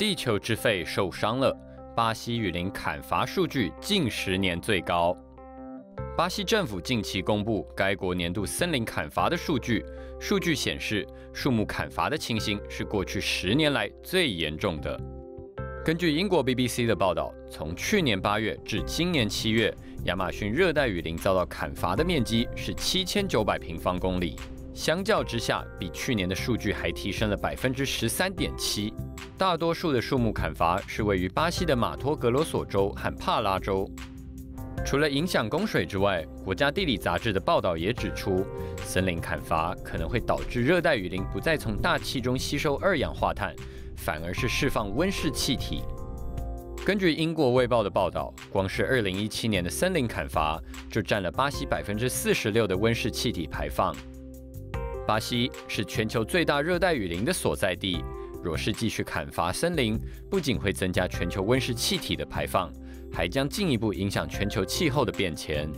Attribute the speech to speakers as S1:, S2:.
S1: 地球之肺受伤了。巴西雨林砍伐数据近十年最高。巴西政府近期公布该国年度森林砍伐的数据，数据显示树木砍伐的情形是过去十年来最严重的。根据英国 BBC 的报道，从去年八月至今年七月，亚马逊热带雨林遭到砍伐的面积是七千九百平方公里，相较之下，比去年的数据还提升了百分之十三点七。大多数的树木砍伐是位于巴西的马托格罗索州和帕拉州。除了影响供水之外，国家地理杂志的报道也指出，森林砍伐可能会导致热带雨林不再从大气中吸收二氧化碳，反而是释放温室气体。根据英国卫报的报道，光是2017年的森林砍伐就占了巴西百分之四十六的温室气体排放。巴西是全球最大热带雨林的所在地，若是继续砍伐森林，不仅会增加全球温室气体的排放。还将进一步影响全球气候的变迁。